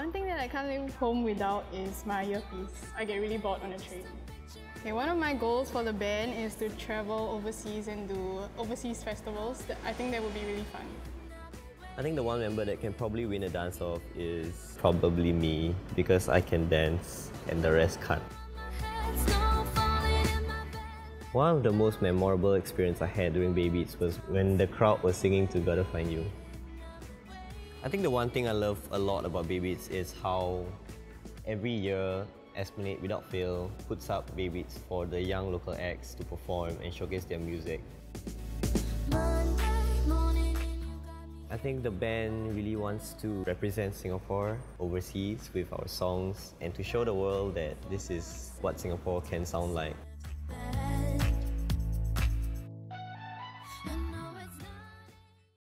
I can't leave home without is my earpiece. I get really bored on the train. Okay, one of my goals for the band is to travel overseas and do overseas festivals. I think that would be really fun. I think the one member that can probably win a dance off is probably me because I can dance and the rest can't. One of the most memorable experience I had during Beats was when the crowd was singing to Gotta Find You. I think the one thing I love a lot about Baybeats is how every year Esplanade Without Fail puts up Baybeats for the young local acts to perform and showcase their music. I think the band really wants to represent Singapore overseas with our songs and to show the world that this is what Singapore can sound like.